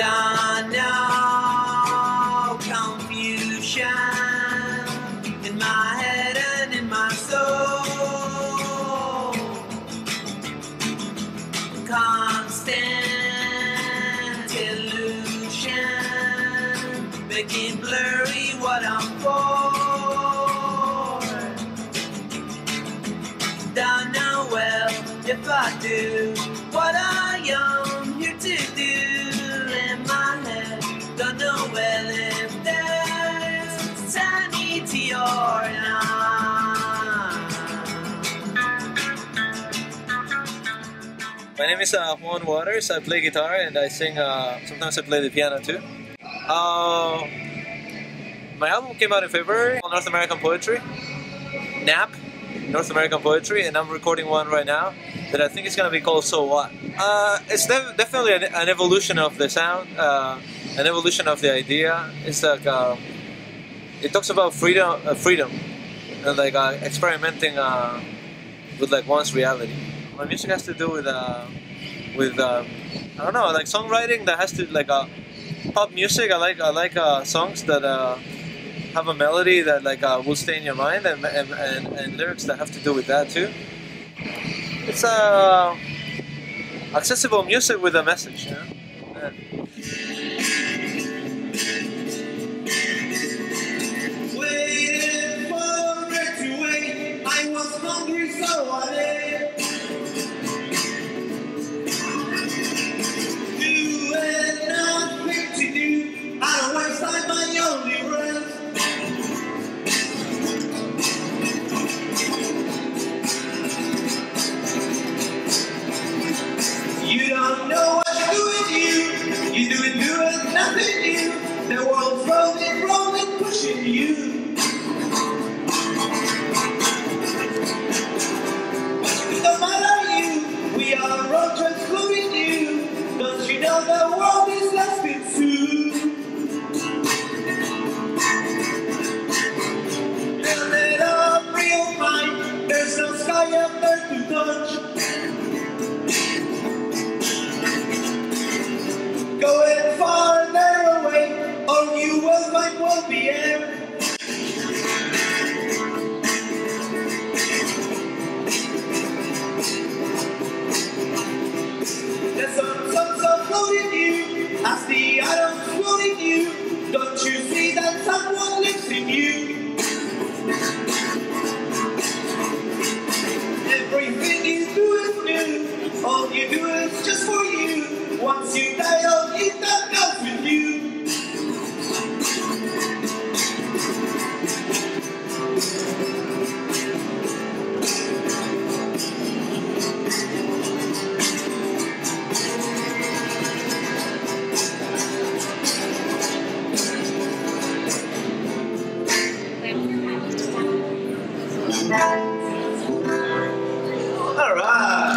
Don't know confusion in my head and in my soul. Constant illusion, making blurry what I'm for. Don't know well if I do My name is uh, Juan Wauters. I play guitar and I sing. Uh, sometimes I play the piano too. Uh, my album came out in February. called North American Poetry. NAP, North American Poetry, and I'm recording one right now that I think is gonna be called So What. Uh, it's def- definitely an, an evolution of the sound, uh, an evolution of the idea. It's like uh, it talks about freedom, freedom, and like experimenting with like one's reality. My music has to do with uh, with uh, I don't know, like songwriting that has to like uh, pop music. I like I like uh, songs that uh, have a melody that like uh, will stay in your mind, and, and, and, and lyrics that have to do with that too. It's uh, accessible music with a message, you know. Waited for. I was hungry, so I ate. Nothing new. The world's rolling, rolling, pushing you. No matter you, we are all transforming you. Don't you know the world is lasting soon? Build it up real fine. There's no sky up there to touch. You floating you, as you. Don't you see that someone lives you? Everything you do is new, all you do is just for you. Once you die, it that All right.